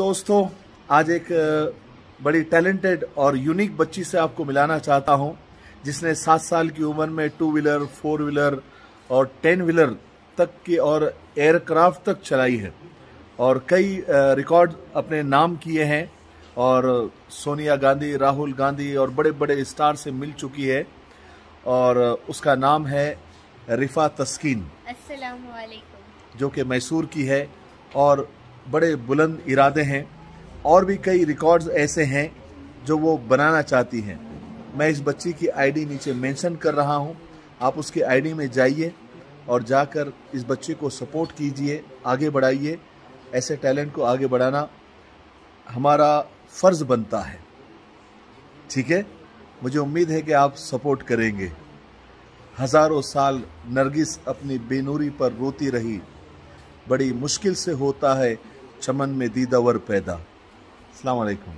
दोस्तों आज एक बड़ी टैलेंटेड और यूनिक बच्ची से आपको मिलाना चाहता हूँ जिसने सात साल की उम्र में टू व्हीलर फोर व्हीलर और टेन व्हीलर तक की और एयरक्राफ्ट तक चलाई है। और कई रिकॉर्ड अपने नाम किए हैं और सोनिया गांधी राहुल गांधी और बड़े बड़े स्टार से मिल चुकी है और उसका नाम है रिफा तस्कीन जो कि मैसूर की है। और बड़े बुलंद इरादे हैं और भी कई रिकॉर्ड्स ऐसे हैं जो वो बनाना चाहती हैं। मैं इस बच्ची की आईडी नीचे मेंशन कर रहा हूँ। आप उसकी आईडी में जाइए और जाकर इस बच्चे को सपोर्ट कीजिए, आगे बढ़ाइए, ऐसे टैलेंट को आगे बढ़ाना हमारा फ़र्ज़ बनता है। ठीक है? मुझे उम्मीद है कि आप सपोर्ट करेंगे। हज़ारों साल नरगिस अपनी बेनूरी पर रोती रही। बड़ी मुश्किल से होता है चमन में दीदावर पैदा। अलैक्म